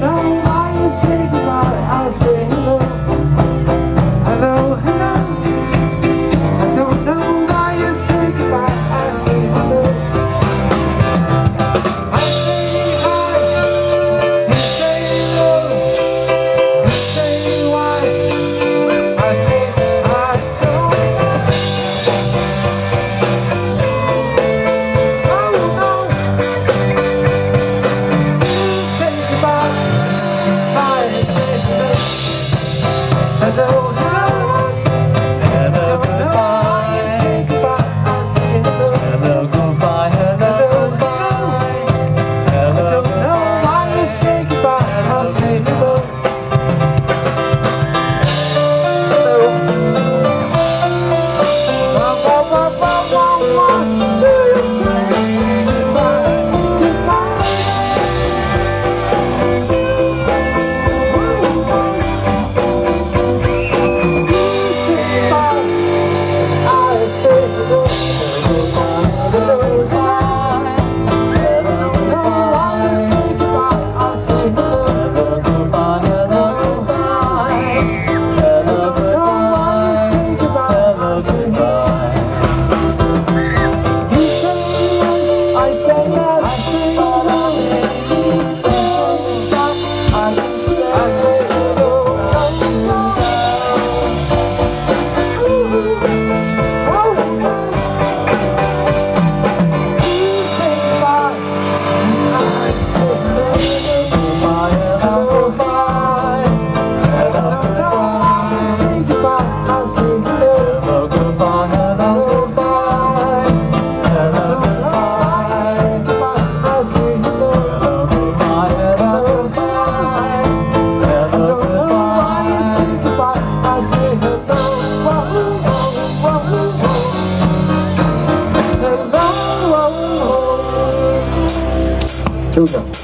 know why you say goodbye, I'll stay Here